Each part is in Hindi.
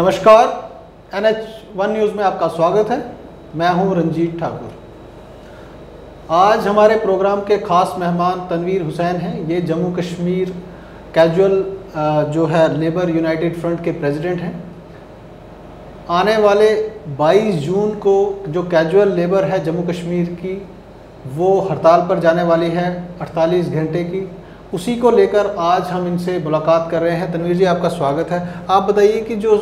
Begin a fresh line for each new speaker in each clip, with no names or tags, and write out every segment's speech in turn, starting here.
नमस्कार एन एच वन न्यूज़ में आपका स्वागत है। मैं हूँ रंजीत ठाकुर। आज हमारे प्रोग्राम के ख़ास मेहमान तनवीर हुसैन हैं। ये जम्मू कश्मीर कैजुअल जो है लेबर यूनाइटेड फ्रंट के प्रेसिडेंट हैं। आने वाले 22 जून को जो कैजुअल लेबर है जम्मू कश्मीर की, वो हड़ताल पर जाने वाली है 48 घंटे की। उसी को लेकर आज हम इनसे मुलाकात कर रहे हैं। तनवीर जी आपका स्वागत है। आप बताइए कि जो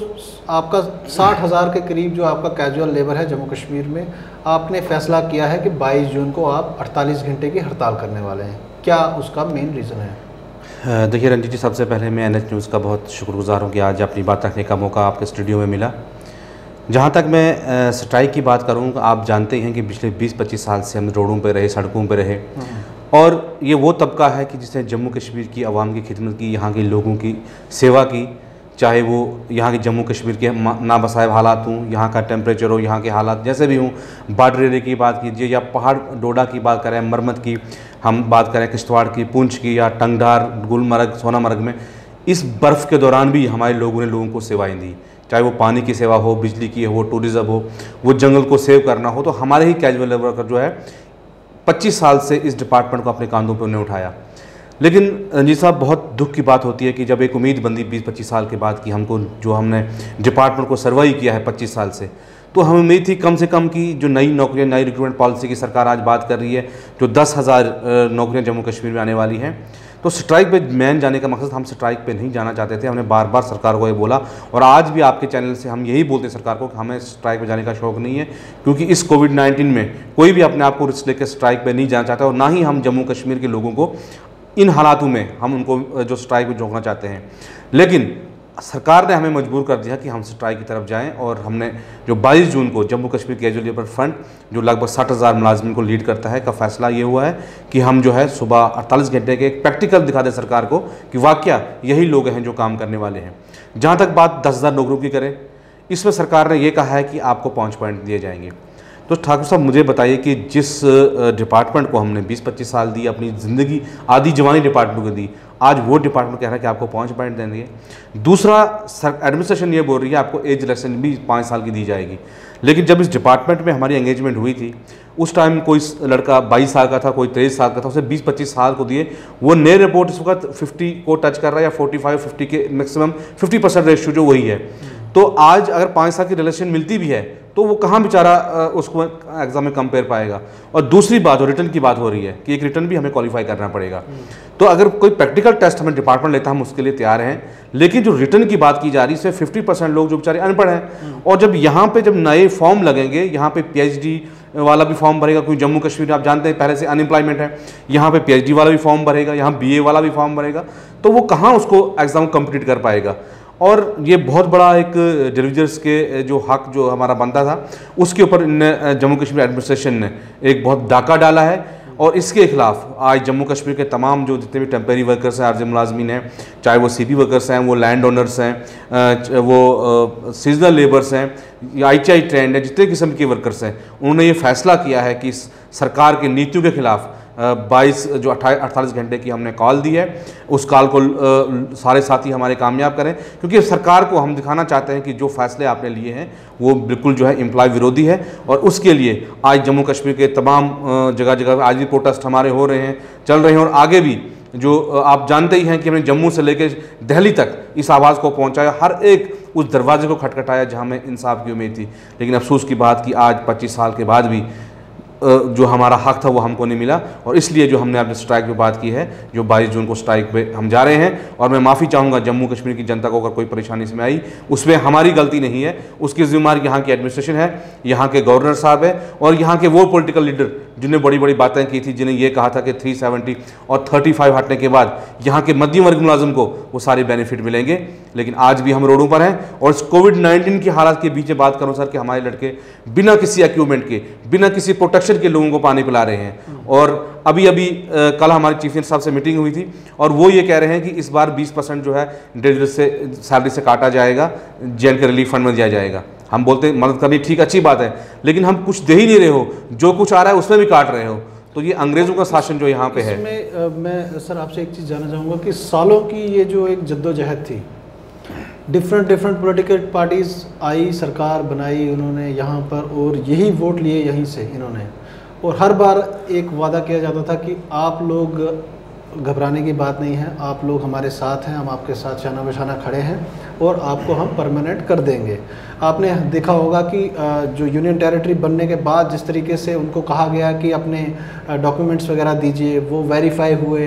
आपका साठ हज़ार के करीब जो आपका कैजुअल लेबर है जम्मू कश्मीर में आपने फैसला किया है कि 22 जून को आप 48 घंटे की हड़ताल करने वाले हैं। क्या उसका मेन रीज़न
है? देखिए रंजीत जी सबसे पहले मैं एन न्यूज़ का बहुत शुक्रगुजार हूँ कि आज अपनी बात रखने का मौका आपके स्टूडियो में मिला। जहाँ तक मैं स्ट्राइक की बात करूँ आप जानते हैं कि पिछले 20-25 साल से हम रोडों पर रहे सड़कों पर रहे। हम्म। और ये वो तबका है कि जिसने जम्मू कश्मीर की आवाम की खिदमत की, यहाँ के लोगों की सेवा की। चाहे वो यहाँ के जम्मू कश्मीर के नाबसायब हालात हों, यहाँ का टेम्परेचर हो, यहाँ के हालात जैसे भी हों। बार्डर एरिया की बात कीजिए या पहाड़ डोडा की बात करें मरमत की हम बात करें, किश्तवाड़ की, पूंछ की या टंगडार गुलमर्ग, सोनामर्ग में, इस बर्फ़ के दौरान भी हमारे लोगों ने लोगों को सेवाएँ दी। चाहे वो पानी की सेवा हो, बिजली की हो टूरिज़्म हो, वो जंगल को सेव करना हो तो हमारे ही कैजुअल लेबर का जो है 25 साल से इस डिपार्टमेंट को अपने कांधों पर उन्हें उठाया। लेकिन रंजीत साहब, बहुत दुख की बात होती है कि जब एक उम्मीद बंदी बीस पच्चीस साल के बाद कि हमको जो हमने डिपार्टमेंट को सर्वाई किया है पच्चीस साल से तो हमें उम्मीद थी कम से कम की जो नई नौकरियाँ, नई रिक्रूटमेंट पॉलिसी की सरकार आज बात कर रही है, जो दस हज़ार नौकरियाँ जम्मू कश्मीर में आने वाली हैं तो स्ट्राइक पे मैन जाने का मकसद हम स्ट्राइक पे नहीं जाना चाहते थे, हमने बार बार सरकार को ये बोला। और आज भी आपके चैनल से हम यही बोलते हैं सरकार को कि हमें स्ट्राइक पे जाने का शौक नहीं है, क्योंकि इस कोविड नाइन्टीन में कोई भी अपने आप को रिस्क लेकर स्ट्राइक पर नहीं जाना चाहता और ना ही हम जम्मू कश्मीर के लोगों को इन हालातों में हम उनको, जो स्ट्राइक पर झोंकना चाहते हैं। लेकिन सरकार ने हमें मजबूर कर दिया कि हम स्ट्राइक की तरफ़ जाएँ और हमने जो 22 जून को Jammu Kashmir casual labour front, जो लगभग साठ हज़ार मुलाजमिन को लीड करता है, का फैसला ये हुआ है कि हम जो है सुबह अड़तालीस घंटे के एक प्रैक्टिकल दिखा दें सरकार को कि वाक्य यही लोग हैं जो काम करने वाले हैं। जहाँ तक बात दस हज़ार नौकरियों की करें, इसमें सरकार ने यह कहा है कि आपको पाँच पॉइंट दिए जाएँगे। तो ठाकुर साहब, मुझे बताइए कि जिस डिपार्टमेंट को हमने 20-25 साल दी, अपनी ज़िंदगी, आधी जवानी डिपार्टमेंट को दी, आज वो डिपार्टमेंट कह रहा है कि आपको पाँच पॉइंट देंगे दूसरा, सर एडमिनिस्ट्रेशन ये बोल रही है, आपको एज रिलेक्शन भी पाँच साल की दी जाएगी। लेकिन जब इस डिपार्टमेंट में हमारी एंगेजमेंट हुई थी, उस टाइम कोई लड़का 22 साल का था, कोई तेईस साल का था, उसे 20-25 साल को दिए। वो नए रिपोर्ट इस वक्त 50 को टच कर रहा है या 45 50 के मैक्सिमम 50 परसेंट रेशियो जो वही है। तो आज अगर पाँच साल की रिलेशन मिलती भी है तो वो कहाँ बेचारा उसको एग्ज़ाम में कंपेयर पाएगा? और दूसरी बात रिटर्न की बात हो रही है कि एक रिटर्न भी हमें क्वालिफाई करना पड़ेगा। तो अगर कोई प्रैक्टिकल टेस्ट हमें डिपार्टमेंट लेता हम उसके लिए तैयार हैं, लेकिन जो रिटर्न की बात की जा रही है फिफ्टी परसेंट लोग जो बेचारे अनपढ़ हैं, और जब यहाँ पर जब नए फॉर्म लगेंगे, यहाँ पे पीएचडी वाला भी फॉर्म भरेगा, क्योंकि जम्मू कश्मीर आप जानते हैं, पहले से अनएम्प्लॉयमेंट है, यहाँ पे पीएचडी वाला भी फॉर्म भरेगा, यहाँ बीए वाला भी फॉर्म भरेगा तो वो कहाँ उसको एग्ज़ाम कंप्लीट कर पाएगा? और ये बहुत बड़ा एक डिलीवर्स के जो हक, जो हमारा बनता था, उसके ऊपर इन जम्मू कश्मीर एडमिनिस्ट्रेशन ने एक बहुत डाका डाला है। और इसके खिलाफ आज जम्मू कश्मीर के तमाम जो जितने भी टेम्परेरी वर्कर्स हैं, आर्जी मुलाजमीन हैं, चाहे वो सी पी वर्कर्स हैं, वो लैंड ओनर्स हैं वो सीजनल लेबर्स हैं आई टी आई ट्रेंड है, जितने किस्म के वर्कर्स हैं, उन्होंने ये फैसला किया है कि सरकार की नीतियों के खिलाफ बाईस, जो अट्ठाईस घंटे की हमने कॉल दी है, उस कॉल को सारे साथी हमारे कामयाब करें, क्योंकि सरकार को हम दिखाना चाहते हैं कि जो फैसले आपने लिए हैं, वो बिल्कुल जो है एम्प्लॉय विरोधी है, और उसके लिए आज जम्मू कश्मीर के तमाम जगह जगह आज भी प्रोटेस्ट हमारे हो रहे हैं, चल रहे हैं, और आगे भी, जो आप जानते ही हैं कि हमने जम्मू से लेकर दिल्ली तक इस आवाज़ को पहुँचाया, हर एक उस दरवाजे को खटखटाया जहाँ में इंसाफ की उम्मीद थी, लेकिन अफसोस की बात कि आज 25 साल के बाद भी जो हमारा हक था वो हमको नहीं मिला और इसलिए जो हमने आपने स्ट्राइक पे बात की है, जो 22 जून को स्ट्राइक पे हम जा रहे हैं और मैं माफ़ी चाहूँगा जम्मू कश्मीर की जनता को अगर कोई परेशानी इसमें आई, उसमें हमारी गलती नहीं है, उसकी ज़िम्मेदारी यहाँ की एडमिनिस्ट्रेशन है, यहाँ के गवर्नर साहब है और यहाँ के वो पोलिटिकल लीडर जिन्हें बड़ी बड़ी बातें की थी जिन्हें ये कहा था कि 370 और 35 हटने के बाद यहाँ के मध्यम वर्ग मुलाजम को वो सारे बेनिफिट मिलेंगे। लेकिन आज भी हम रोडों पर हैं और इस कोविड 19 की हालात के बीच बात करूँ, सर, कि हमारे लड़के बिना किसी इक्विपमेंट के, बिना किसी प्रोटेक्शन के लोगों को पानी पिला रहे हैं। और अभी अभी कल हमारे चीफ मिनिस्टर साहब से मीटिंग हुई थी और वो ये कह रहे हैं कि इस बार 20 परसेंट जो है डेली से सैलरी से काटा जाएगा जेल के रिलीफ फंड में दिया जाएगा। हम बोलते हैं, मदद करनी ठीक अच्छी बात है, लेकिन हम कुछ दे ही नहीं रहे हो, जो कुछ आ रहा है उसमें भी काट रहे हो। तो ये अंग्रेज़ों का शासन जो यहाँ पे है।
मैं, सर, आपसे एक चीज़ जानना चाहूँगा कि सालों की ये जो एक जद्दोजहद थी डिफरेंट डिफरेंट पोलिटिकल पार्टीज़ आई, सरकार बनाई उन्होंने यहाँ पर, और यही वोट लिए यहीं से इन्होंने। और हर बार एक वादा किया जाता था कि आप लोग घबराने की बात नहीं है, आप लोग हमारे साथ हैं, हम आपके साथ शाना बशाना खड़े हैं, और आपको हम परमानेंट कर देंगे। आपने देखा होगा कि जो यूनियन टेरिटरी बनने के बाद जिस तरीके से उनको कहा गया कि अपने डॉक्यूमेंट्स वगैरह दीजिए, वो वेरीफाई हुए,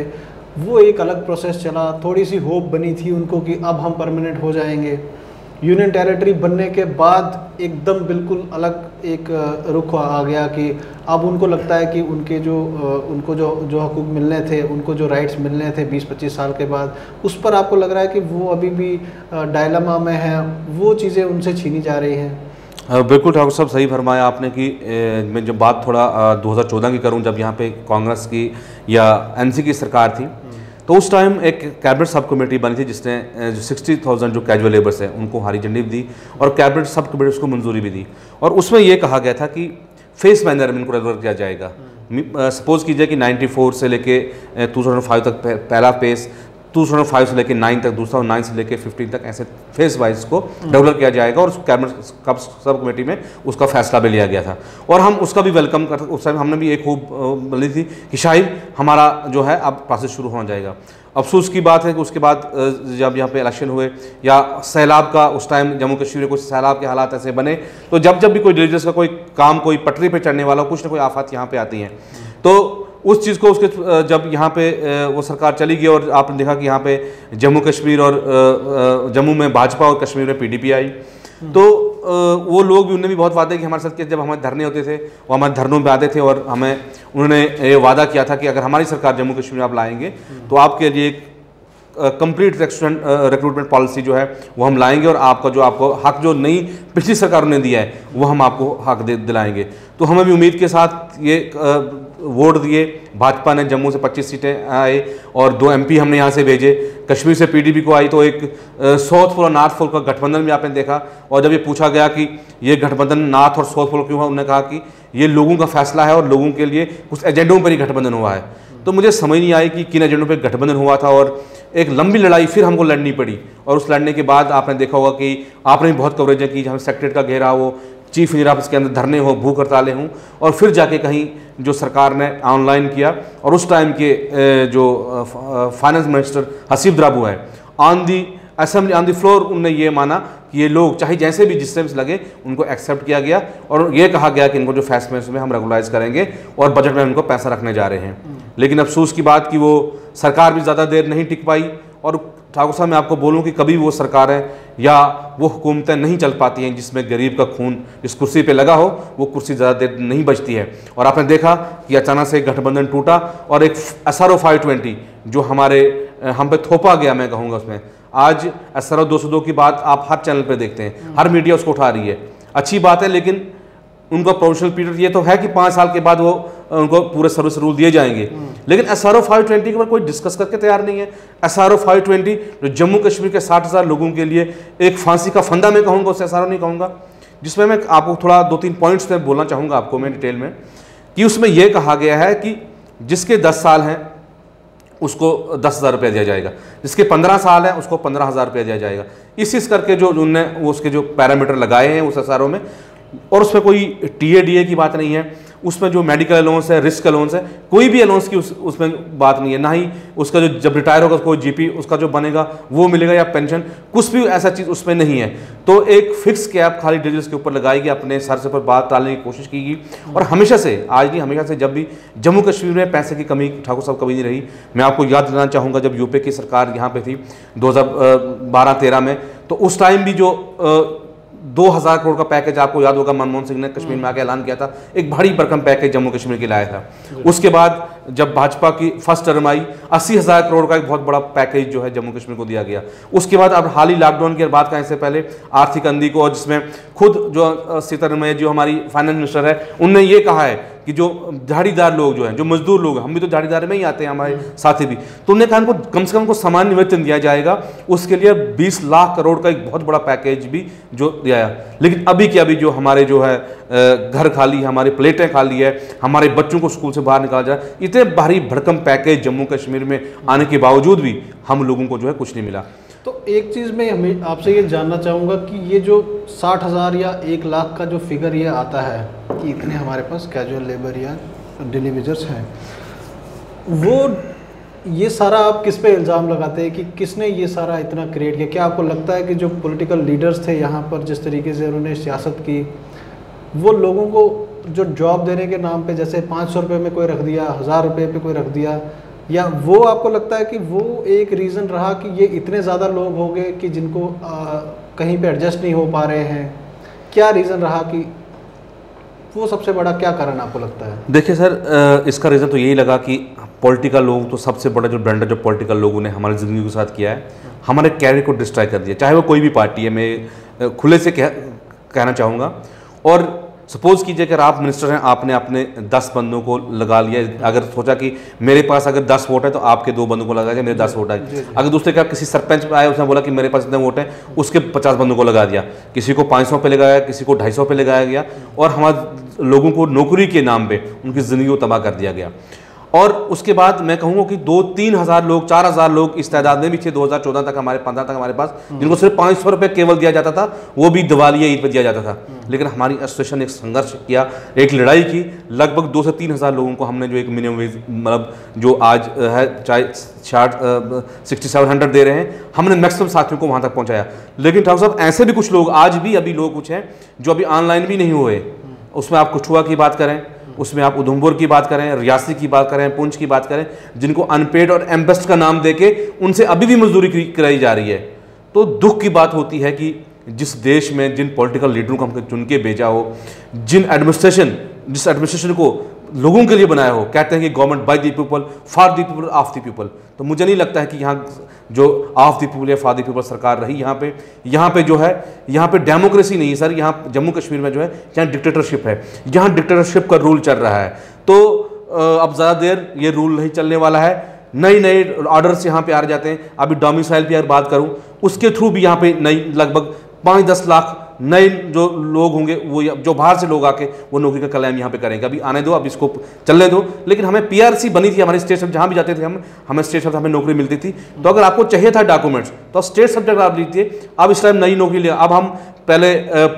वो एक अलग प्रोसेस चला। थोड़ी सी होप बनी थी उनको कि अब हम परमानेंट हो जाएँगे। यूनियन टेरिटरी बनने के बाद एकदम बिल्कुल अलग एक रुख आ गया कि अब उनको लगता है कि उनके जो उनको जो जो हकूक मिलने थे उनको जो राइट्स मिलने थे 20-25 साल के बाद उस पर आपको लग रहा है कि वो अभी भी डायलमा में है वो चीज़ें उनसे छीनी जा रही हैं?
बिल्कुल ठाकुर साहब सही फरमाया आपने कि मैं जब बात थोड़ा 2014 की करूँ जब यहाँ पे कांग्रेस की या एनसी की सरकार थी तो उस टाइम एक कैबिनेट सब कमेटी बनी थी जिसने जो सिक्सटी थाउज़ेंड जो कैजुअल लेबर्स हैं उनको हरी झंडी भी दी और कैबिनेट सब कमेटी उसको मंजूरी भी दी। और उसमें यह कहा गया था कि फेस मैनर में इनको रेगुलर किया जाएगा। सपोज़ कीजिए कि 94 से लेके 2005 तक पहला फेस टू थाउज़ेंड फाइव से लेकर नाइन तक दूसरा नाइन से लेकर फिफ्टीन तक ऐसे फेस वाइज को डेवलप किया जाएगा और उस कैबिनेट कब सब कमेटी में उसका फैसला भी लिया गया था। और हम उसका भी वेलकम कर उस टाइम हमने भी एक खूब बोली थी कि शायद हमारा जो है अब प्रोसेस शुरू होना जाएगा। अफसोस की बात है कि उसके बाद जब यहाँ पे इलेक्शन हुए, या सैलाब का उस टाइम जम्मू कश्मीर में कुछ सैलाब के हालात ऐसे बने तो जब जब भी कोई रिलीजियस का कोई काम, कोई पटरी पे चढ़ने वाला कुछ ना कोई आफत यहाँ पे आती हैं। तो उस चीज़ को उसके जब यहाँ पे वो सरकार चली गई और आपने देखा कि यहाँ पे जम्मू कश्मीर और जम्मू में भाजपा और कश्मीर में पीडीपी आई। तो वो लोग भी उन्होंने भी बहुत वादे कि हमारे साथ जब हमारे धरने होते थे, वो हमारे धरनों में आते थे और हमें, उन्होंने ये वादा किया था कि अगर हमारी सरकार जम्मू कश्मीर में आप लाएँगे तो आपके लिए एक कंप्लीट रिक्रूटमेंट पॉलिसी जो है, वो हम लाएँगे और आपका जो, आपको हक जो नई पिछली सरकारों ने दिया है, वो हम आपको हक दे, दिलाएँगे। तो हमें भी उम्मीद के साथ ये वोट दिए, भाजपा ने जम्मू से 25 सीटें आए और दो एमपी हमने यहाँ से भेजे। कश्मीर से पीडीपी को आई तो एक साउथ पोल और नॉर्थ पोल का गठबंधन भी आपने देखा। और जब ये पूछा गया कि ये गठबंधन नॉर्थ और साउथ पोल क्यों हुआ उन्होंने कहा कि ये लोगों का फैसला है और लोगों के लिए कुछ एजेंडों पर ही गठबंधन हुआ है। तो मुझे समझ नहीं आई कि किन एजेंडों पर गठबंधन हुआ था और एक लंबी लड़ाई फिर हमको लड़नी पड़ी। और उस लड़ने के बाद आपने देखा होगा कि आपने भी बहुत कवरेज है कि जहाँ सेक्रेट का घेरा हो चीफ इंजीनियर ऑफ़िस के अंदर धरने हों, भूख हड़तालें हों, और फिर जाके कहीं जो सरकार ने ऑनलाइन किया, और उस टाइम के जो फाइनेंस मिनिस्टर हसीब द्राबू है। On the assembly, on the floor उनने ये माना कि ये लोग, चाहे जैसे भी जिससे भी लगे, उनको एक्सेप्ट किया गया, और ये कहा गया कि इनको जो फैसले उसमें हम रेगुलाइज करेंगे, और बजट में उनको पैसा रखने जा रहे हैं। लेकिन अफसोस की बात कि वो सरकार भी ज़्यादा देर नहीं टिक पाई, और ठाकुर साहब मैं आपको बोलूँ कि कभी वो सरकारें या वो हुकूमतें नहीं चल पाती हैं जिसमें गरीब का खून जिस कुर्सी पे लगा हो वो कुर्सी ज़्यादा देर नहीं बचती है। और आपने देखा कि अचानक से गठबंधन टूटा और एक S R O five twenty जो हमारे हम पे थोपा गया मैं कहूँगा उसमें। आज एस आर ओ दो सौ दो की बात आप हर चैनल पर देखते हैं हर मीडिया उसको उठा रही है। अच्छी बात है लेकिन उनका प्रोफेशनल पीरियड ये तो है कि पाँच साल के बाद वो उनको पूरे सर्विस रूल दिए जाएँगे। लेकिन S R O five twenty के ऊपर कोई डिस्कस करके तैयार नहीं है। S R O five twenty जो जम्मू कश्मीर के साठ हज़ार लोगों के लिए एक फांसी का फंदा मैं कहूँगा उसे एस आर ओ नहीं कहूँगा। जिसमें मैं आपको थोड़ा दो तीन पॉइंट्स में बोलना चाहूँगा आपको मैं डिटेल में, कि उसमें यह कहा गया है कि जिसके दस साल हैं, उसको दस हज़ार रुपया दिया जाएगा। जिसके पंद्रह साल है, उसको पंद्रह हज़ार रुपया दिया जाएगा। इस इस करके जो उनने उसके जो पैरामीटर लगाए हैं उस एसआरओ में, और उसमें कोई टी ए डी ए की बात नहीं है। उसमें जो मेडिकल अलाउंस है रिस्क अलाउंस है कोई भी अलाउंस की उस, उसमें बात नहीं है। ना ही उसका जो जब रिटायर होगा कोई जीपी उसका जो बनेगा वो मिलेगा या पेंशन कुछ भी ऐसा चीज़ उसमें नहीं है। तो एक फिक्स कैप खाली डिज़ीज़ के ऊपर लगाएगी अपने सर से पर बात डालने की कोशिश की और हमेशा से आज नहीं हमेशा से जब भी जम्मू कश्मीर में पैसे की कमी ठाकुर साहब कभी नहीं रही। मैं आपको याद दिलाना चाहूँगा जब यूपी की सरकार यहाँ पर थी दो हज़ार में तो उस टाइम भी जो दो हज़ार करोड़ का पैकेज आपको याद होगा मनमोहन सिंह ने कश्मीर में आके ऐलान किया था। एक भारी भरकम पैकेज जम्मू कश्मीर के लाया था। उसके बाद जब भाजपा की फ़र्स्ट टर्म आई अस्सी हज़ार करोड़ का एक बहुत बड़ा पैकेज जो है जम्मू कश्मीर को दिया गया। उसके बाद अब हाल ही लॉकडाउन की बात करें इससे पहले आर्थिक अंधी को और जिसमें खुद जो सीतारमैया जो हमारी फाइनेंस मिनिस्टर है उनने ये कहा है कि जो झाड़ीदार लोग जो हैं, जो मजदूर लोग हैं, हम भी तो झाड़ीदार में ही आते हैं, हमारे साथी भी। तो उन्होंने कहा उनको कम से कम को सामान्य वेतन दिया जाएगा। उसके लिए 20 लाख करोड़ का एक बहुत बड़ा पैकेज भी जो दिया लेकिन अभी के अभी जो हमारे जो है घर खाली है, हमारी प्लेटें खाली है, हमारे बच्चों को स्कूल से बाहर निकाला जाए इतने भारी भड़कम पैकेज जम्मू कश्मीर में आने के बावजूद भी हम लोगों को जो है कुछ नहीं मिला।
तो एक चीज़ मैं हमें आपसे ये जानना चाहूँगा कि ये जो साठ हज़ार या एक लाख का जो फिगर ये आता है कि इतने हमारे पास कैजुअल लेबर या डेली हैं, वो ये सारा आप किस पे इल्ज़ाम लगाते हैं कि किसने ये सारा इतना क्रिएट किया? क्या आपको लगता है कि जो पॉलिटिकल लीडर्स थे यहाँ पर जिस तरीके से उन्होंने सियासत की, वो लोगों को जो जॉब देने के नाम पे जैसे पाँच सौ रुपये में कोई रख दिया, हज़ार रुपये पे कोई रख दिया या वो आपको लगता है कि वो एक रीज़न रहा कि ये इतने ज़्यादा लोग हो गए कि जिनको आ, कहीं पे एडजस्ट नहीं हो पा रहे हैं? क्या रीज़न रहा कि वो सबसे बड़ा क्या कारण आपको लगता है?
देखिए सर इसका रीज़न तो यही लगा कि पॉलिटिकल लोग तो सबसे बड़ा जो ब्रांड है जो पॉलिटिकल लोगों ने हमारी ज़िंदगी के साथ किया है हमारे कैरियर को डिस्ट्रॉय कर दिया। चाहे वो कोई भी पार्टी है मैं खुले से कह कहना चाहूँगा। और सपोज़ कीजिए अगर आप मिनिस्टर हैं आपने अपने दस बंदों को लगा लिया अगर सोचा कि मेरे पास अगर दस वोट है तो आपके दो बंदों को लगा दिया मेरे दस वोट आए। अगर दूसरे का किसी सरपंच आया उसने बोला कि मेरे पास इतने वोट हैं उसके पचास बंदों को लगा दिया। किसी को पाँच सौ पे लगाया किसी को ढाई सौ पे लगाया गया और हमारे लोगों को नौकरी के नाम पर उनकी ज़िंदगी को तबाह कर दिया गया। और उसके बाद मैं कहूँगा कि दो तीन हज़ार लोग चार हज़ार लोग इस तादाद में भी थे दो हज़ार चौदह तक हमारे पंद्रह तक हमारे पास जिनको सिर्फ़ पाँच सौ रुपये केवल दिया जाता था वो भी दिवाली ईद पर दिया जाता था। लेकिन हमारी एसोसिएशन ने एक संघर्ष किया एक लड़ाई की। लगभग दो से तीन हज़ार लोगों को हमने जो एक मिनिमम वेज मतलब जो आज है चाहे शार्ट सिक्सटी सेवन हंड्रेड दे रहे हैं हमने मैक्सिमम साथियों को वहाँ तक पहुँचाया। लेकिन ठाकुर साहब ऐसे भी कुछ लोग आज भी अभी लोग कुछ हैं जो अभी ऑनलाइन भी नहीं हुए। उसमें आप कठुआ की बात करें? उसमें आप उधमपुर की बात करें, रियासी की बात करें, पुंछ की बात करें, जिनको अनपेड और एम्बेस्ट का नाम देके उनसे अभी भी मजदूरी कराई जा रही है। तो दुख की बात होती है कि जिस देश में जिन पॉलिटिकल लीडरों को हमको चुन के भेजा हो, जिन एडमिनिस्ट्रेशन जिस एडमिनिस्ट्रेशन को लोगों के लिए बनाया हो, कहते हैं कि government by the people for the people of the people तो मुझे नहीं लगता है कि यहाँ जो ऑफ़ दी पीपल या फॉर दी पीपल सरकार रही यहाँ पे यहाँ पे जो है, यहाँ पे डेमोक्रेसी नहीं है सर, यहाँ जम्मू कश्मीर में जो है, यहाँ डिक्टेटरशिप है। यहाँ डिक्टेटरशिप का रूल चल रहा है। तो अब ज़्यादा देर ये रूल नहीं चलने वाला है। नए नए ऑर्डर्स यहाँ पे आ जाते हैं। अभी डोमिसाइल की अगर बात करूँ, उसके थ्रू भी यहाँ पे नई लगभग पाँच दस लाख नए जो लोग होंगे, वो जो बाहर से लोग आके वो नौकरी का क्लेम यहाँ पे करेंगे। अभी आने दो, अब इसको चलने दो। लेकिन हमें पीआरसी बनी थी, हमारे स्टेट सब्जेक्ट जहाँ भी जाते थे हम, हमें स्टेट सब्जेक्ट हमें नौकरी मिलती थी। तो अगर आपको चाहिए था डॉक्यूमेंट्स तो स्टेट सब्जेक्ट आप लीजिए। अब इस टाइम नई नौकरी लिया। अब हम पहले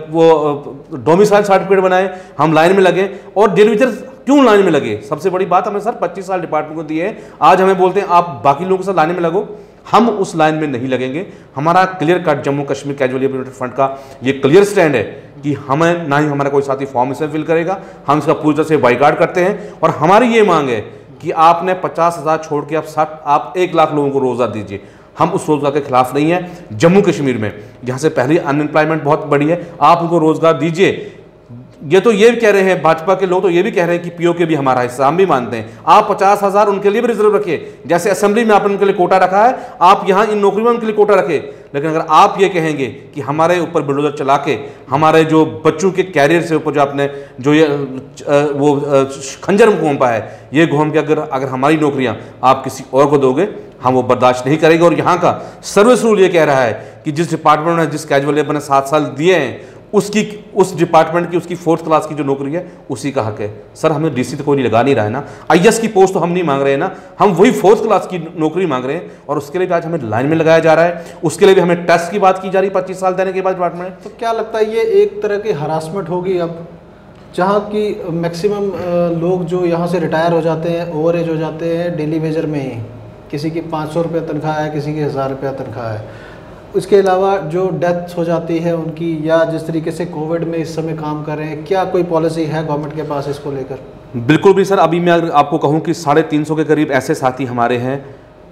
वो डोमिसाइल सर्टिफिकेट बनाए, हम लाइन में लगे। और डेलीवेजर क्यों लाइन में लगे? सबसे बड़ी बात हमें सर 25 साल डिपार्टमेंट को दिए आज हमें बोलते हैं, आप बाकी लोगों के साथ लाइन में लगो। हम उस लाइन में नहीं लगेंगे। हमारा clear cut Jammu Kashmir casual liberated fund का ये क्लियर स्टैंड है कि हमें ना ही हमारा कोई साथी फॉर्म इसमें फिल करेगा, हम इसका पूरी तरह से बाइकाट करते हैं। और हमारी ये मांग है कि आपने पचास हज़ार छोड़ के आप साठ, आप एक लाख लोगों को रोज़गार दीजिए। हम उस रोज़गार के खिलाफ नहीं है। जम्मू कश्मीर में, जहाँ से पहले अनएम्प्लॉयमेंट बहुत बड़ी है, आप उनको रोज़गार दीजिए। ये तो ये भी कह रहे हैं, भाजपा के लोग तो ये भी कह रहे हैं कि पीओ के भी हमारा हिस्सा हम भी मानते हैं। आप पचास हज़ार उनके लिए भी रिज़र्व रखिए। जैसे असेंबली में आपने उनके लिए कोटा रखा है, आप यहाँ इन नौकरी में उनके लिए कोटा रखे। लेकिन अगर आप ये कहेंगे कि हमारे ऊपर बुलडोजर चला के, हमारे जो बच्चों के कैरियर से ऊपर जो आपने जो ये वो खंजर घूमपा है, ये घूम के अगर अगर हमारी नौकरियाँ आप किसी और को दोगे, हम वो बर्दाश्त नहीं करेंगे। और यहाँ का सर्विस रूल ये कह रहा है कि जिस डिपार्टमेंट ने जिस कैजुअल लेबर ने सात साल दिए हैं उसकी, उस डिपार्टमेंट की, उसकी फोर्थ क्लास की जो नौकरी है, उसी का हक है। सर, हमें डीसी तो कोई नहीं, लगा नहीं रहा है ना। आई की पोस्ट तो हम नहीं मांग रहे हैं ना। हम वही फोर्थ क्लास की नौकरी मांग रहे हैं और उसके लिए भी आज हमें लाइन में लगाया जा रहा है। उसके लिए भी हमें टेस्ट की बात की जा रही है, पच्चीस साल देने के बाद डिपार्टमेंट
तो क्या लगता है, ये एक तरह की हरासमेंट होगी अब? जहाँ की मैक्सिमम लोग जो यहाँ से रिटायर हो जाते हैं ओवर एज हो जाते हैं डेली वेजर में ही। किसी की पाँच सौ रुपये तनख्वाह है, किसी की हज़ार रुपया तनख्वाह है। उसके अलावा जो डेथ हो जाती है उनकी या जिस तरीके से कोविड में इस समय काम कर रहे हैं, क्या कोई पॉलिसी है गवर्नमेंट के पास इसको लेकर?
बिल्कुल भी, सर। अभी मैं आपको कहूँ कि साढ़े तीन सौ के करीब ऐसे साथी हमारे हैं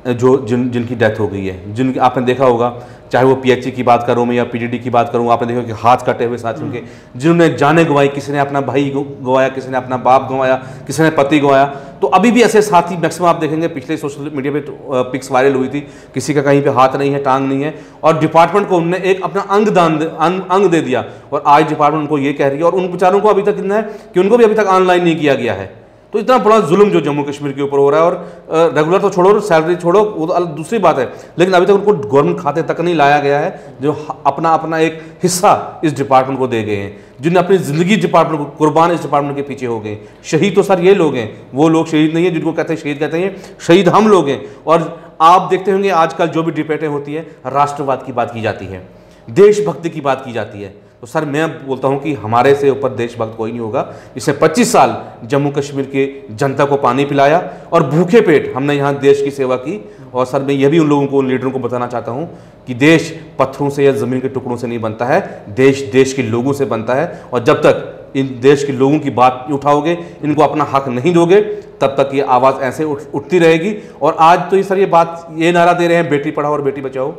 जो जिन जिनकी डेथ हो गई है जिनकी आपने देखा होगा चाहे वो पीएचई की बात करूँ मैं या पीडीडी की बात करूँ आपने देखा कि हाथ कटे हुए साथियों के जिन्होंने जाने गंवाई किसी ने अपना भाई गंवाया किसी ने अपना बाप गंवाया किसी ने पति गंवाया तो अभी भी ऐसे साथी मैक्सिमम आप देखेंगे पिछले सोशल मीडिया पे पिक्स वायरल हुई थी किसी का कहीं पे हाथ नहीं है टांग नहीं है और डिपार्टमेंट को उनने एक अपना अंग दान अंग दे दिया और आज डिपार्टमेंट उनको ये कह रही है और उन बेचारों को अभी तक कितना है कि उनको भी अभी तक ऑनलाइन नहीं किया गया है। तो इतना बड़ा जुल्म जो जम्मू कश्मीर के ऊपर हो रहा है और रेगुलर तो छोड़ो सैलरी छोड़ो, वो तो दूसरी बात है। लेकिन अभी तक उनको गवर्नमेंट खाते तक नहीं लाया गया है, जो अपना अपना एक हिस्सा इस डिपार्टमेंट को दे गए हैं, जिनने अपनी ज़िंदगी डिपार्टमेंट को, कुर्बान इस डिपार्टमेंट के पीछे हो गए। शहीद तो सर ये लोग हैं, वो लोग शहीद नहीं है, जिनको कहते हैं शहीद कहते हैं, शहीद हम लोग हैं। और आप देखते होंगे आजकल जो भी डिबेटें होती है, राष्ट्रवाद की बात की जाती है, देशभक्ति की बात की जाती है। तो सर मैं बोलता हूँ कि हमारे से ऊपर देशभक्त कोई नहीं होगा। इसने 25 साल जम्मू कश्मीर के जनता को पानी पिलाया और भूखे पेट हमने यहाँ देश की सेवा की। और सर मैं यह भी उन लोगों को उन लीडरों को बताना चाहता हूँ कि देश पत्थरों से या ज़मीन के टुकड़ों से नहीं बनता है। देश देश के लोगों से बनता है। और जब तक इन देश के लोगों की बात उठाओगे इनको अपना हक नहीं दोगे तब तक ये आवाज़ ऐसे उठ, उठती रहेगी। और आज तो ये सर ये बात ये नारा दे रहे हैं बेटी पढ़ाओ और बेटी बचाओ।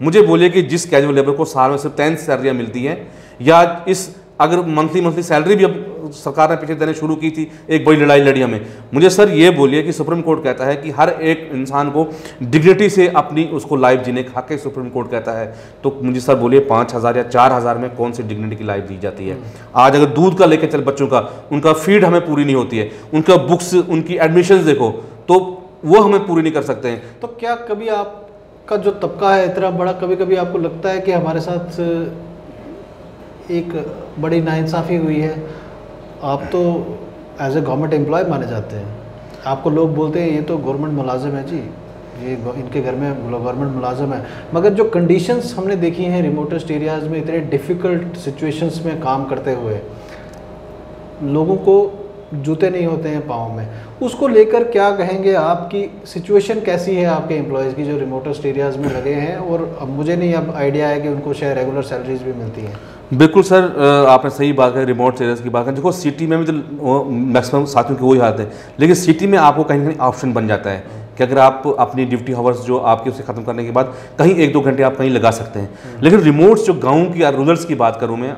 मुझे बोलिए कि जिस कैजुअल लेबर को साल में सिर्फ़ टेंथ सैलरियाँ मिलती हैं या इस अगर मंथली मंथली सैलरी भी अब सरकार ने पीछे देने शुरू की थी एक बड़ी लड़ाई लड़ी हमें मुझे सर ये बोलिए कि सुप्रीम कोर्ट कहता है कि हर एक इंसान को डिग्निटी से अपनी उसको लाइफ जीने का हक सुप्रीम कोर्ट कहता है। तो मुझे सर बोलिए पाँच हज़ार या चार हज़ार में कौन सी डिग्निटी की लाइफ दी जाती है? आज अगर दूध का लेकर चल बच्चों का, उनका फ़ीड हमें पूरी नहीं होती है। उनका बुक्स उनकी एडमिशन देखो तो वो हमें पूरी नहीं कर सकते हैं।
तो क्या कभी आपका जो तबका है इतना बड़ा कभी कभी आपको लगता है कि हमारे साथ एक बड़ी नाइंसाफ़ी हुई है। आप तो एज ए गवर्नमेंट एम्प्लॉय माने जाते हैं। आपको लोग बोलते हैं, ये तो गवर्नमेंट मुलाजिम है जी। ये इनके घर में गवर्नमेंट मुलाजिम है। मगर जो कंडीशंस हमने देखी हैं रिमोटेस्ट एरियाज़ में, इतने डिफ़िकल्ट सिचुएशंस में काम करते हुए, लोगों को जूते नहीं होते हैं पाँव में। उसको लेकर क्या कहेंगे आपकी सिचुएशन कैसी है आपके एम्प्लॉयज़ की जो रिमोटेस्ट एरियाज़ में लगे हैं? और अब मुझे नहीं अब आइडिया है कि उनको शायद रेगुलर सैलरीज भी मिलती हैं।
बिल्कुल सर आपने सही बात कही रिमोट एरियाज़ की बात करें देखो सिटी में भी तो मैक्सिमम साथियों की वही हालत है। लेकिन सिटी में आपको कहीं ना कहीं ऑप्शन बन जाता है कि अगर आप अपनी ड्यूटी हावर्स जो आपके उसे ख़त्म करने के बाद कहीं एक दो घंटे आप कहीं लगा सकते हैं। लेकिन रिमोट्स जो गाँव की या रूरल्स की बात करूँ मैं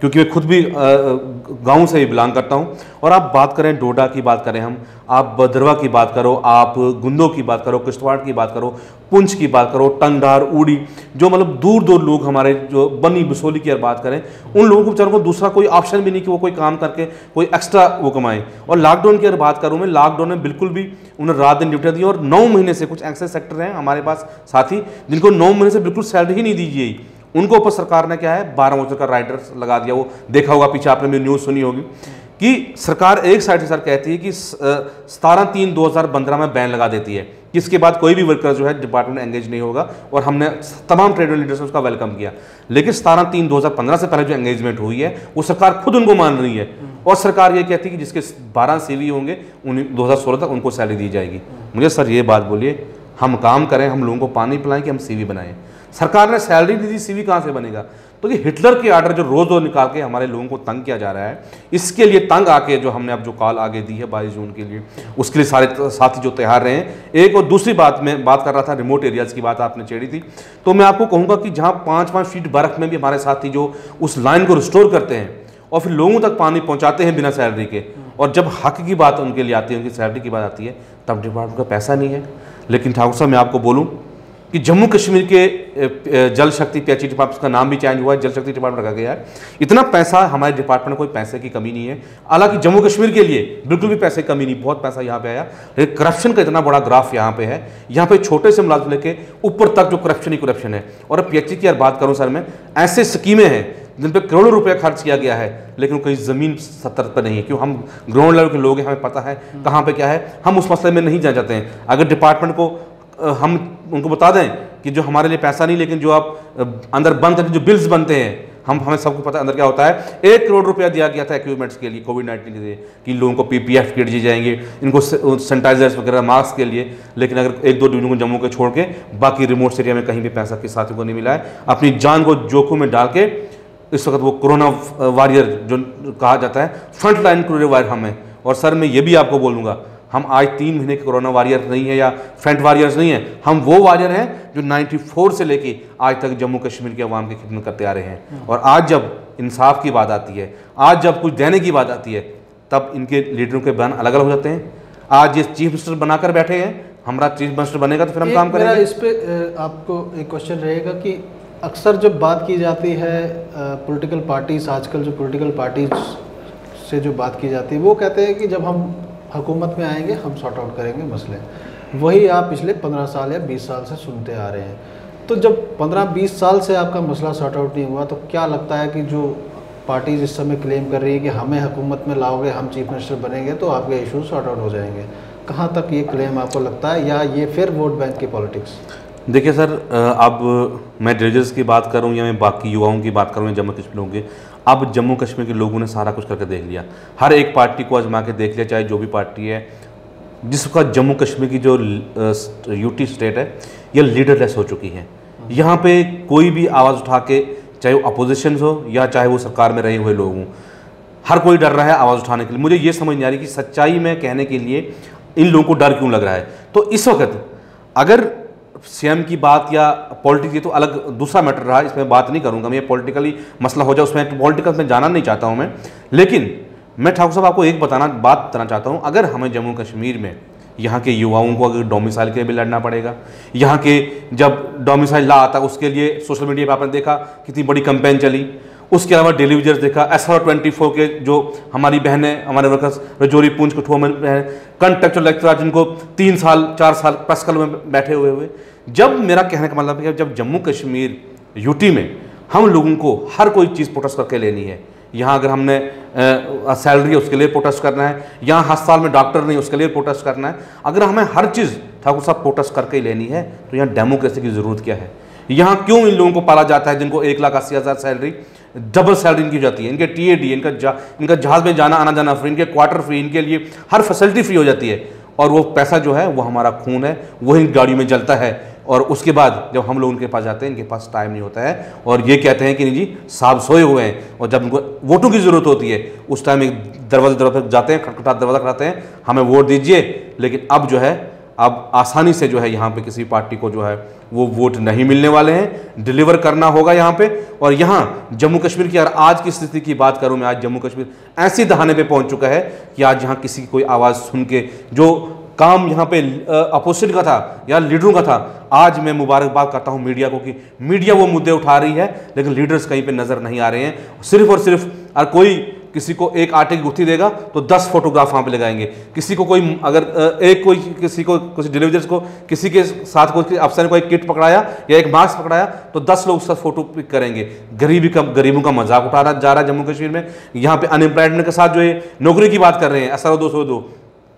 क्योंकि मैं खुद भी गाँव से ही बिलोंग करता हूँ। और आप बात करें, डोडा की बात करें हम, आप बदरवा की बात करो, आप गुंदो की बात करो, किश्तवाड़ की बात करो, पुंछ की बात करो टंगडार उड़ी जो मतलब दूर दूर लोग हमारे जो बनी बसोली की अगर बात करें, उन लोगों को बेचारों को दूसरा कोई ऑप्शन भी नहीं कि वो कोई काम करके, कोई एक्स्ट्रा वो कमाएँ। और लॉकडाउन की अगर बात करूँ मैं, लॉकडाउन में बिल्कुल भी उन्हें रात दिन ड्यूटियाँ दी और नौ महीने से कुछ ऐसे सेक्टर हैं हमारे पास साथी, जिनको नौ महीने से बिल्कुल सैलरी ही नहीं दी गई। उनको ऊपर सरकार ने क्या है, बारह वजह का राइडर लगा दिया। वो देखा होगा, पीछे आपने भी न्यूज़ सुनी होगी कि सरकार एक साइड से सर कहती है कि सतारह तीन दो हज़ार पंद्रह में बैन लगा देती है। जिसके बाद कोई भी वर्कर जो है डिपार्टमेंट एंगेज नहीं होगा और हमने तमाम ट्रेड लीडर्स उसका वेलकम किया। लेकिन सतारह तीन दो हज़ार पंद्रह से पहले जो एंगेजमेंट हुई है, वो सरकार खुद उनको मान रही है और सरकार ये कहती है कि जिसके बारह सीवी होंगे उन दो हज़ार सोलह तक उनको सैलरी दी जाएगी। मुझे सर ये बात बोलिए, हम काम करें, हम लोगों को पानी पिलाएँ कि हम सीवी बनाएँ। सरकार ने सैलरी दी थी सीवी कहाँ से बनेगा? तो ये हिटलर के आर्डर जो रोज़ रोज निकाल के हमारे लोगों को तंग किया जा रहा है, इसके लिए तंग आके जो हमने अब जो कॉल आगे दी है बाईस जून के लिए, उसके लिए सारे साथी जो तैयार रहे हैं। एक और दूसरी बात मैं, बात कर रहा था रिमोट एरियाज़ की बात आपने छेड़ी थी। तो मैं आपको कहूँगा कि जहाँ पाँच पाँच फीट बर्फ़ में भी हमारे साथी जो उस लाइन को रिस्टोर करते हैं और फिर लोगों तक पानी पहुँचाते हैं बिना सैलरी के, और जब हक की बात उनके लिए आती है, उनकी सैलरी की बात आती है, तब डिपार्टमेंट का पैसा नहीं है। लेकिन ठाकुर साहब, मैं आपको बोलूँ कि जम्मू कश्मीर के जल शक्ति पी डिपार्टमेंट का नाम भी चेंज हुआ है, जल शक्ति डिपार्टमेंट रखा गया है। इतना पैसा हमारे डिपार्टमेंट कोई पैसे की कमी नहीं है। हालाँकि जम्मू कश्मीर के लिए बिल्कुल भी पैसे की कमी नहीं, बहुत पैसा यहाँ पे आया। लेकिन करप्शन का इतना बड़ा ग्राफ यहाँ पे है। यहाँ पे छोटे से मुलाजिम लेके ऊपर तक जो करप्शन ही करप्शन है। और पी की अगर बात करूँ सर मैं, ऐसे स्कीमें हैं जिन पर करोड़ों रुपया खर्च किया गया है, लेकिन कहीं ज़मीन सतर पर नहीं है। क्यों? हम ग्राउंड लेवल के लोग हैं, हमें पता है कहाँ पे क्या है। हम उस मसले में नहीं जा जाते हैं। अगर डिपार्टमेंट को हम उनको बता दें कि जो हमारे लिए पैसा नहीं, लेकिन जो आप अंदर बंद जो बिल्स बनते हैं, हम, हमें सबको पता है, अंदर क्या होता है? एक करोड़ रुपया दिया गया था इक्विपमेंट्स के लिए कोविड नाइन्टीन के लिए, कि लोगों को पीपीएफ किट दिए जाएँगे, इनको सैनिटाइजर्स वगैरह मास्क के लिए, लेकिन अगर एक दो डिवीज़न को जम्मू के छोड़ के, बाकी रिमोट एरिया में कहीं भी पैसा किस साथियों को नहीं मिला है। अपनी जान को जोखों में डाल के, इस वक्त वो कोरोना वॉरियर जो कहा जाता है फ्रंट लाइन कोरोना वॉरियर हमें, और सर, मैं ये भी आपको बोलूँगा हम आज तीन महीने के कोरोना वॉरियर नहीं है या फ्रंट वॉरियर्स नहीं है हम वो वॉरियर हैं जो 94 से लेके आज तक जम्मू कश्मीर के अवाम की खिदमत करते आ रहे हैं। और आज जब इंसाफ की बात आती है आज जब कुछ देने की बात आती है तब इनके लीडरों के बयान अलग अलग हो जाते हैं। आज ये चीफ मिनिस्टर बनाकर बैठे हैं हमारा चीफ मिनिस्टर बनेगा तो फिर हम काम करेंगे।
इस पर आपको एक क्वेश्चन रहेगा कि अक्सर जब बात की जाती है पॉलिटिकल पार्टीज़ आजकल जो पॉलिटिकल पार्टीज़ से जो बात की जाती है वो कहते हैं कि जब हम हुकूमत में आएँगे, हम सॉर्ट आउट करेंगे मसले। वही आप पिछले पंद्रह साल या बीस साल से सुनते आ रहे हैं। तो जब पंद्रह बीस साल से आपका मसला सॉर्ट आउट नहीं हुआ तो क्या लगता है कि जो पार्टीज़ इस समय क्लेम कर रही है कि हमें हुकूमत में लाओगे, हम चीफ मिनिस्टर बनेंगे तो आपके इशू सॉर्ट आउट हो जाएँगे। कहाँ तक ये क्लेम आपको लगता है, या ये फिर वोट बैंक की पॉलिटिक्स
देखिए सर अब मैं ड्रेजर्स की बात करूँ या मैं बाकी युवाओं की बात करूँ, या जम्मू कश्मीर के अब जम्मू कश्मीर के लोगों ने सारा कुछ करके देख लिया। हर एक पार्टी को आजमा के देख लिया, चाहे जो भी पार्टी है। जिसका जम्मू कश्मीर की जो यूटी स्टेट है यह लीडरलेस हो चुकी है। यहाँ पे कोई भी आवाज़ उठा के, चाहे वो अपोजिशन हो या चाहे वो सरकार में रहे हुए लोग हों, हर कोई डर रहा है आवाज़ उठाने के लिए। मुझे ये समझ नहीं आ रही कि सच्चाई में कहने के लिए इन लोगों को डर क्यों लग रहा है? तो इस वक्त अगर सीएम की बात या पॉलिटिक्स, ये तो अलग दूसरा मैटर रहा, इसमें बात नहीं करूँगा। मैं ये पॉलिटिकली मसला हो जाए, उसमें पॉलिटिकल में जाना नहीं चाहता हूँ मैं। लेकिन मैं ठाकुर साहब, आपको एक बताना, बात बताना चाहता हूँ, अगर हमें जम्मू कश्मीर में, यहाँ के युवाओं को अगर डोमिसाइल के लिए भी लड़ना पड़ेगा, यहाँ के जब डोमिसाइल ला आता, उसके लिए सोशल मीडिया पर आपने देखा, कितनी बड़ी कंपेन चली, उसके अलावा डेलीविजर्स देखा एस आर ट्वेंटी फोर के जो हमारी बहनें हमारे वर्कर्स रजौरी, पूंछ, कठुआ में कंटेक्चुअल लेक्चर जिनको तीन साल, चार साल प्रेसकल में बैठे हुए हुए जब मेरा कहने का मतलब है जब जम्मू कश्मीर यूटी में हम लोगों को हर कोई चीज़ प्रोटेस्ट करके लेनी है। यहाँ अगर हमने सैलरी है उसके लिए प्रोटेस्ट करना है। यहाँ अस्पताल में डॉक्टर नहीं उसके लिए प्रोटेस्ट करना है। अगर हमें हर चीज़ ठाकुर साहब प्रोटेस्ट करके ही लेनी है तो यहाँ डेमोक्रेसी की ज़रूरत क्या है? यहाँ क्यों इन लोगों को पाला जाता है जिनको एक लाख अस्सी हज़ार सैलरी डबल सैलरी इनकी जाती है? इनके टी ए डी इनका जा, इनका जहाज़ में जाना आना जाना फ्री इनके क्वार्टर फ्री इनके लिए हर फैसिलिटी फ्री हो जाती है। और वो पैसा जो है वो हमारा खून है वही गाड़ी में जलता है। और उसके बाद जब हम लोग उनके पास जाते हैं, इनके पास टाइम नहीं होता है। और ये कहते हैं कि नहीं जी, साहब सोए हुए हैं। और जब उनको वोटों की ज़रूरत होती है, उस टाइम एक दरवाजे दरवाजे जाते हैं खटखटा दरवाज़ा खटाते हैं, हमें वोट दीजिए। लेकिन अब जो है, अब आसानी से जो है यहाँ पे किसी पार्टी को जो है, वो वोट नहीं मिलने वाले हैं। डिलीवर करना होगा यहाँ पे। और यहाँ जम्मू कश्मीर की अगर आज की स्थिति की बात करूँ मैं, आज जम्मू कश्मीर ऐसी दहाने पे पहुँच चुका है कि आज यहाँ किसी की कोई आवाज़ सुन के, जो काम यहाँ पे अपोजिट का था या लीडरों का था। आज मैं मुबारकबाद करता हूँ मीडिया को कि मीडिया वो मुद्दे उठा रही है, लेकिन लीडर्स कहीं पे नज़र नहीं आ रहे हैं। सिर्फ़ और सिर्फ़ और कोई किसी को एक आटे की गुत्थी देगा तो दस फोटोग्राफ वहाँ पे लगाएँगे। किसी को कोई, अगर एक कोई, किसी को किसी डिलीवरीज को, किसी के साथ कोई अफसर ने कोई किट पकड़ाया या एक मास्क पकड़ाया तो दस लोग उसका फ़ोटो पिक करेंगे। गरीबी का, गरीबों का मज़ाक उठा जा रहा है जम्मू कश्मीर में। यहाँ पे अनएम्प्लॉयमेंट के साथ जो है नौकरी की बात कर रहे हैं असर दो सौ दो।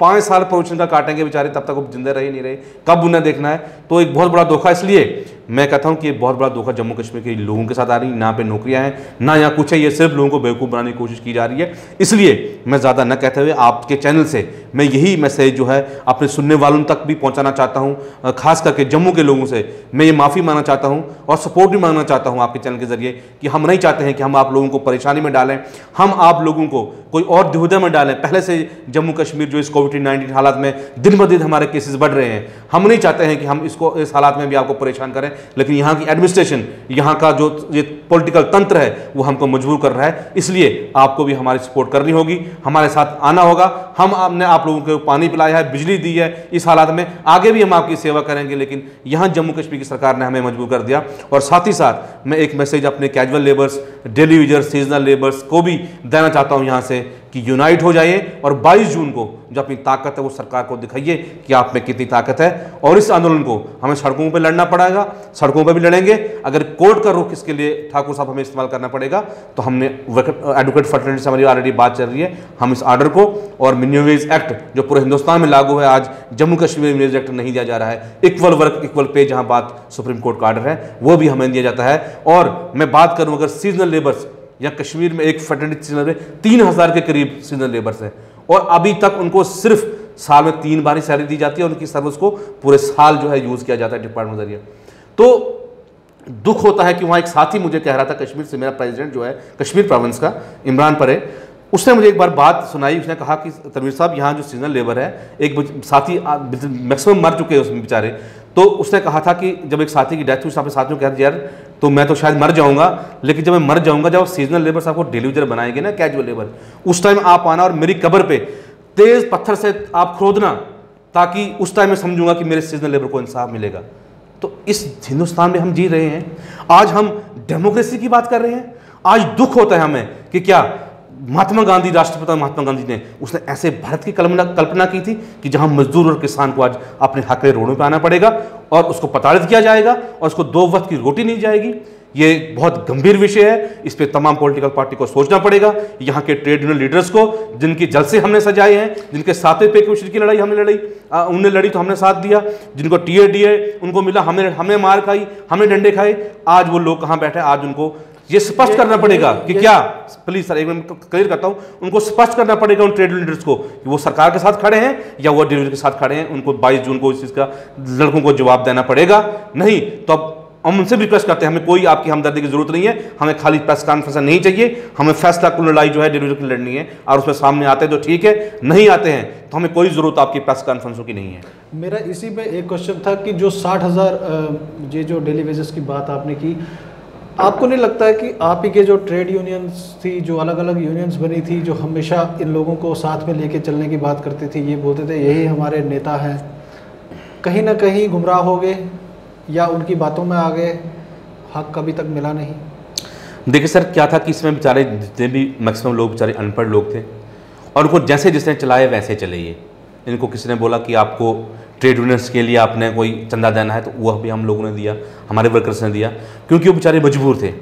पाँच साल प्रोविशन का काटेंगे बेचारे, तब तक वो ज़िंदा रह नहीं रहे। कब उन्हें देखना है? तो एक बहुत बड़ा धोखा। इसलिए मैं कहता हूँ कि ये बहुत बड़ा धोखा जम्मू कश्मीर के लोगों के साथ आ रही है। ना पे नौकरियाँ हैं, ना यहाँ कुछ है। ये सिर्फ़ लोगों को बेवकूफ़ बनाने की कोशिश की जा रही है। इसलिए मैं ज़्यादा न कहते हुए आपके चैनल से मैं यही मैसेज जो है अपने सुनने वालों तक भी पहुँचाना चाहता हूँ। खास करके जम्मू के लोगों से मैं ये माफ़ी मांगना चाहता हूँ और सपोर्ट भी मांगना चाहता हूँ आपके चैनल के ज़रिए कि हम नहीं चाहते हैं कि हम आप लोगों को परेशानी में डालें। हम आप लोगों को कोई और दुविधा में डालें। पहले से जम्मू कश्मीर जो इस कोविड नाइन्टीन हालात में दिन ब दिन हमारे केसेस बढ़ रहे हैं। हम नहीं चाहते हैं कि हम इसको, इस हालात में भी आपको परेशान करें। लेकिन यहाँ की एडमिनिस्ट्रेशन यहाँ का जो ये पॉलिटिकल तंत्र है वो हमको मजबूर कर रहा है इसलिए आपको भी हमारी सपोर्ट करनी होगी हमारे साथ आना होगा हम आपने आप लोगों को पानी पिलाया है बिजली दी है इस हालात में आगे भी हम आपकी सेवा करेंगे लेकिन यहाँ जम्मू कश्मीर की सरकार ने हमें मजबूर कर दिया और साथ ही साथ मैं एक मैसेज अपने casual labours daily users seasonal labours को भी देना चाहता हूँ यहाँ से कि यूनाइट हो जाइए और 22 जून को जो अपनी ताकत है वो सरकार को दिखाइए कि आप में कितनी ताकत है और इस आंदोलन को हमें सड़कों पर लड़ना पड़ेगा सड़कों पर भी लड़ेंगे अगर कोर्ट का रुख इसके लिए ठाकुर साहब हमें इस्तेमाल करना पड़ेगा। तो हमने एडवोकेट फर्टिलिटी से हमारी ऑलरेडी बात चल रही है। हम इस ऑर्डर को और मिनिवेज एक्ट जो पूरे हिंदुस्तान में लागू है आज, जम्मू कश्मीर मिनिवेज एक्ट नहीं दिया जा रहा है। इक्वल वर्क इक्वल पे जहाँ बात सुप्रीम कोर्ट का ऑर्डर है, वो भी हमें दिया जाता है। और मैं बात करूँ अगर सीजनल लेबर्स या कश्मीर में एक फर्टिलिटी सीजनल में तीन हज़ार के करीब सीजनल लेबर्स हैं। और अभी तक उनको सिर्फ़ साल में तीन बार ही सैलरी दी जाती है उनकी सर्विस को पूरे साल जो है यूज़ किया जाता है डिपार्टमेंट ज़रिए। तो दुख होता है कि वहाँ एक साथी मुझे कह रहा था कश्मीर से, मेरा प्रेसिडेंट जो है, कश्मीर प्रोविंस का, इमरान परे उसने मुझे एक बार बात सुनाई, उसने कहा कि तनवीर साहब, यहाँ जो सीजनल लेबर है, एक साथी मैक्सिमम मर चुके हैं उसमें बेचारे। तो उसने कहा था कि जब एक साथी की डेथ हुई साथ साथियों कहा यार तो मैं तो शायद मर जाऊँगा, लेकिन जब मैं मर जाऊँगा, जब सीजनल लेबर आपको डिलीवर बनाएँगे ना कैजुअल लेबर उस टाइम आप आना और मेरी कबर पे, तेज पत्थर से आप खोदना, ताकि उस टाइम मैं समझूँगा कि मेरे सीजनल लेबर को इंसाफ मिलेगा। तो इस हिंदुस्तान में हम जी रहे हैं। आज हम डेमोक्रेसी की बात कर रहे हैं। आज दुख होता है हमें कि क्या महात्मा गांधी, राष्ट्रपिता महात्मा गांधी ने, उसने ऐसे भारत की कल्पना कल्पना की थी कि जहाँ मजदूर और किसान को आज अपने हक रोडों पर आना पड़ेगा और उसको प्रताड़ित किया जाएगा और उसको दो वक्त की रोटी नहीं जाएगी। ये बहुत गंभीर विषय है। इस पर तमाम पॉलिटिकल पार्टी को सोचना पड़ेगा। यहाँ के ट्रेड यूनियन लीडर्स को, जिनकी जलसे हमने सजाए हैं, जिनके सातवें पे कमीशन की लड़ाई हमने लड़ी उनने लड़ी तो हमने साथ दिया। जिनको टी ए उनको मिला, हमने हमने मार खाई, हमने डंडे खाए। आज वो लोग कहाँ बैठे आज उनको ये स्पष्ट करना पड़ेगा कि क्या? प्लीज़ सर एक मिनट क्लियर करता हूँ। उनको स्पष्ट करना पड़ेगा उन ट्रेड लीडर्स को कि वो सरकार के साथ खड़े हैं या वो डिलीवरी के साथ खड़े हैं। उनको 22 जून को इस चीज़ का, लड़कों को जवाब देना पड़ेगा। नहीं तो अब हम उनसे भी रिक्वेस्ट करते हैं, हमें कोई आपकी हमदर्दी की ज़रूरत नहीं है, हमें खाली प्रेस कॉन्फ्रेंस नहीं चाहिए, हमें फैसला कुल लड़ाई जो है डिलीवरी की लड़नी है, और उसमें सामने आते हैं तो ठीक है, नहीं आते हैं तो हमें कोई ज़रूरत आपकी प्रेस कॉन्फ्रेंसों की नहीं है।
मेरा इसी पे एक क्वेश्चन था कि जो साठ हज़ार ये जो डेली वेजेस की बात आपने की, आपको नहीं लगता है कि आप ही के जो ट्रेड यूनियंस थी, जो अलग अलग यूनियंस बनी थी, जो हमेशा इन लोगों को साथ में लेके चलने की बात करती थी, ये बोलते थे, यही हमारे नेता हैं। कहीं ना कहीं गुमराह हो गए या उनकी बातों में आ गए हक कभी तक मिला नहीं।
देखिए सर, क्या था कि इसमें बेचारे जितने भी मैक्सिमम लोग, बेचारे अनपढ़ लोग थे, और उनको जैसे जिसने चलाए वैसे चले ये। इनको किसी ने बोला कि आपको ट्रेड यूनियंस के लिए आपने कोई चंदा देना है तो वह भी हम लोगों ने दिया, हमारे वर्कर्स ने दिया, क्योंकि वो बेचारे मजबूर थे।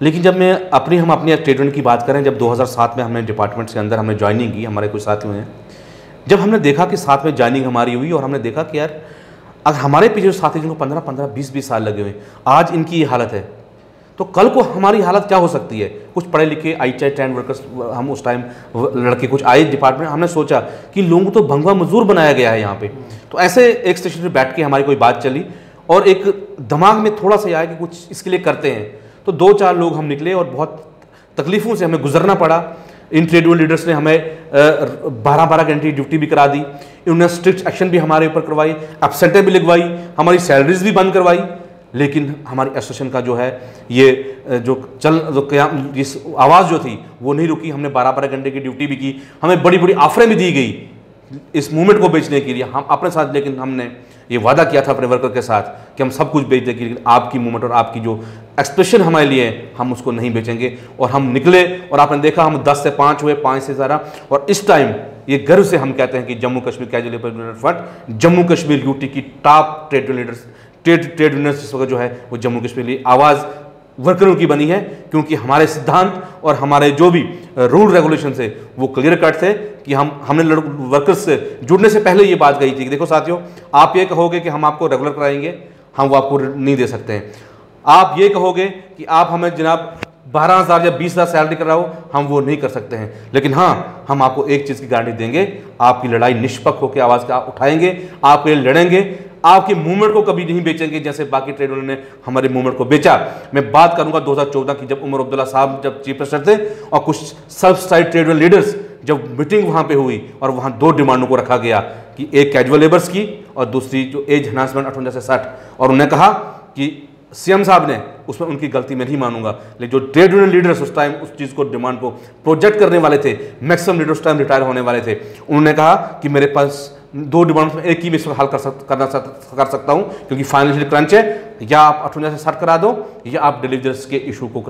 लेकिन जब मैं अपनी, हम अपनी ट्रेड यूनियन की बात करें, जब 2007 में हमने डिपार्टमेंट्स के अंदर हमने ज्वाइनिंग की, हमारे कुछ साथी हुए हैं जब हमने देखा कि साथ में ज्वाइनिंग हमारी हुई, और हमने देखा कि यार अगर हमारे पीछे जो साथी जिनको पंद्रह पंद्रह, बीस बीस साल लगे हुए आज इनकी ये हालत है। तो कल को हमारी हालत क्या हो सकती है? कुछ पढ़े लिखे आई टी आई वर्कर्स, हम उस टाइम लड़के कुछ आए डिपार्टमेंट हमने सोचा कि लोगों को तो भंगवा मजदूर बनाया गया है यहाँ पे। तो ऐसे एक स्टेशन पर बैठ के हमारी कोई बात चली और एक दिमाग में थोड़ा सा आया कि कुछ इसके लिए करते हैं। तो दो चार लोग हम निकले और बहुत तकलीफ़ों से हमें गुजरना पड़ा। इन ट्रेड यूनियन लीडर्स ने हमें बारह बारह घंटे ड्यूटी भी करा दी। इन्होंने स्ट्रिक्ट एक्शन भी हमारे ऊपर करवाई एबसेंटें भी लिखवाई, हमारी सैलरीज भी बंद करवाई, लेकिन हमारी एसोसिएशन का जो है, ये जो चल, जो क्या जिस आवाज़ जो थी, वो नहीं रुकी। हमने बारह बारह घंटे की ड्यूटी भी की। हमें बड़ी बड़ी ऑफरें भी दी गई इस मूवमेंट को बेचने के लिए। हम अपने साथ, लेकिन हमने ये वादा किया था अपने वर्कर के साथ कि हम सब कुछ बेच देंगे लेकिन आपकी मूवमेंट और आपकी जो एक्सप्रेशन हमारे लिए, हम उसको नहीं बेचेंगे। और हम निकले और आपने देखा, हम दस से पाँच हुए, पाँच से ज़्यादा। और इस टाइम ये गर्व से हम कहते हैं कि Jammu Kashmir casual labour front Jammu Kashmir UT की top trade leaders trade trade unions इस वक्त जो है, वो जम्मू कश्मीर की आवाज़ वर्करों की बनी है, क्योंकि हमारे सिद्धांत और हमारे जो भी रूल रेगुलेशन है वो क्लियर कट थे कि हम, हमने वर्कर्स से जुड़ने से पहले ये बात कही थी कि देखो साथियों, आप ये कहोगे कि हम आपको रेगुलर कराएँगे, हम वो आपको नहीं दे सकते हैं। आप ये कहोगे कि आप हमें जनाब बारह हज़ार या बीस हज़ार सैलरी कर रहा हो, हम वो नहीं कर सकते हैं। लेकिन हाँ हम आपको एक चीज़ की गारंटी देंगे, आपकी लड़ाई निष्पक्ष होकर आवाज़ का उठाएँगे, आपके लिए लड़ेंगे, आपके मूवमेंट को कभी नहीं बेचेंगे, जैसे बाकी ट्रेड यूनियन ने हमारे मूवमेंट को बेचा। मैं बात करूँगा 2014 की, जब उमर अब्दुल्ला साहब जब चीफ मिनिस्टर थे, और कुछ सब साइड ट्रेड यूनियन लीडर्स जब मीटिंग वहाँ पे हुई, और वहाँ दो डिमांडों को रखा गया, कि एक कैजुअल लेबर्स की, और दूसरी जो एज हनासमेंट अठवंजा से साठ। और उन्होंने कहा कि सीएम साहब ने उसमें उनकी गलती मैं नहीं मानूँगा। लेकिन जो ट्रेड यूनियन लीडर्स उस टाइम उस चीज़ को डिमांड को प्रोजेक्ट करने वाले थे मैक्सिमम लीडर उस टाइम रिटायर होने वाले थे। उन्होंने कहा कि मेरे पास दो डिमांड में एक ही में हल कर सक करना सक, कर सकता हूँ क्योंकि फाइनेंशियल क्रंच है। या आप अठवंजा से सट करा दो या आप डिलीवरीज के इशू को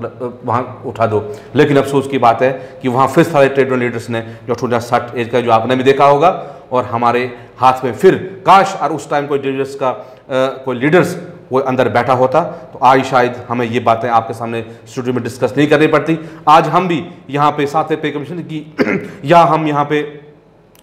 वहाँ उठा दो। लेकिन अफसोस की बात है कि वहाँ फिर सारे ट्रेड यूनियन लीडर्स ने जो अठवंजा साठ एज का जो आपने भी देखा होगा और हमारे हाथ में फिर काश और उस टाइम कोई डिलीवरीज का आ, कोई लीडर्स वो अंदर बैठा होता तो आज शायद हमें ये बातें आपके सामने स्टूडियो में डिस्कस नहीं करनी पड़ती। आज हम भी यहाँ पे साथ पे कमीशन की, या हम यहाँ पे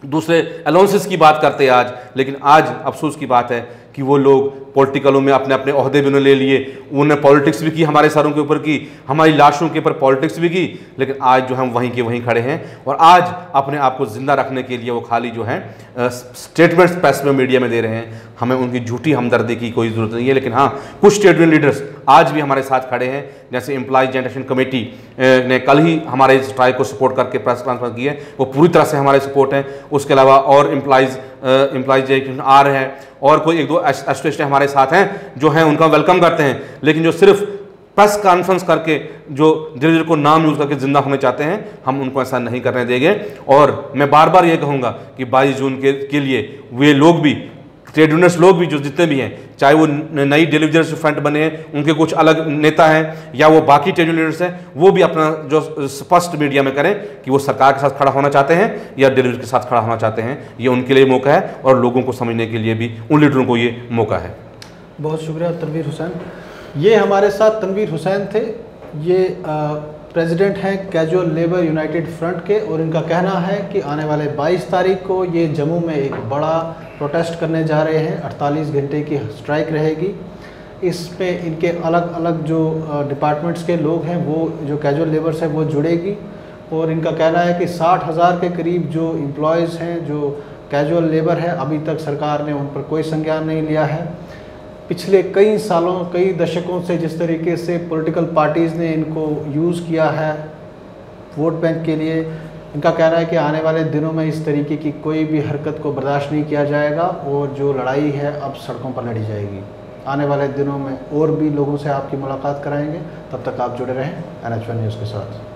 दूसरे अलाउंसेस की बात करते हैं आज, लेकिन आज अफसोस की बात है कि वो लोग पॉलिटिकलों में अपने अपने अहदे भी उन्होंने ले लिए, उन्होंने पॉलिटिक्स भी की, हमारे सरों के ऊपर की, हमारी लाशों के ऊपर पॉलिटिक्स भी की, लेकिन आज जो हम वहीं के वहीं खड़े हैं और आज अपने आप को ज़िंदा रखने के लिए वो खाली जो है स्टेटमेंट्स प्रेस में मीडिया में दे रहे हैं। हमें उनकी झूठी हमदर्दी की कोई ज़रूरत नहीं है, लेकिन हाँ कुछ स्टेट लीडर्स आज भी हमारे साथ खड़े हैं। जैसे एम्प्लॉज जनरेशन कमेटी ने कल ही हमारे इस स्ट्राइक को सपोर्ट करके प्रेस कॉन्फ्रेंस की है। वो पूरी तरह से हमारे सपोर्ट हैं। उसके अलावा और एम्प्लॉज एम्प्लॉज आ रहे हैं। और कोई एक दो एसोसिएशन हमारे साथ हैं जो हैं उनका वेलकम करते हैं। लेकिन जो सिर्फ़ प्रेस कॉन्फ्रेंस करके जो धीरे धीरे को नाम यूज़ करके ज़िंदा होने चाहते हैं हम उनको ऐसा नहीं करने देंगे। और मैं बार बार ये कहूँगा कि 22 जून के, के लिए वे लोग भी ट्रेड यूनियंस लोग भी जो जितने भी हैं, चाहे वो नई डिलीवरी फ्रंट बने हैं, उनके कुछ अलग नेता हैं, या वो बाकी ट्रेड यूनियंस हैं, वो भी अपना जो स्पष्ट मीडिया में करें कि वो सरकार के साथ खड़ा होना चाहते हैं, या डिलीवरी के साथ खड़ा होना चाहते हैं, ये उनके लिए मौका है, और लोगों को समझने के लिए भी, उन लीडरों को ये मौका है।
बहुत शुक्रिया तनवीर हुसैन। ये हमारे साथ तनवीर हुसैन थे। ये प्रेसिडेंट हैं कैजुअल लेबर यूनाइटेड फ्रंट के और इनका कहना है कि आने वाले 22 तारीख को ये जम्मू में एक बड़ा प्रोटेस्ट करने जा रहे हैं। 48 घंटे की स्ट्राइक रहेगी। इसमें इनके अलग अलग जो डिपार्टमेंट्स के लोग हैं, वो जो कैजुअल लेबर्स हैं, वो जुड़ेगी। और इनका कहना है कि साठ हज़ार के करीब जो एम्प्लॉयज़ हैं, जो कैजुअल लेबर है, अभी तक सरकार ने उन पर कोई संज्ञान नहीं लिया है। पिछले कई सालों, कई दशकों से जिस तरीके से पॉलिटिकल पार्टीज़ ने इनको यूज़ किया है वोट बैंक के लिए, इनका कहना है कि आने वाले दिनों में इस तरीके की कोई भी हरकत को बर्दाश्त नहीं किया जाएगा और जो लड़ाई है अब सड़कों पर लड़ी जाएगी। आने वाले दिनों में और भी लोगों से आपकी मुलाकात कराएँगे। तब तक आप जुड़े रहें एन न्यूज़ के साथ।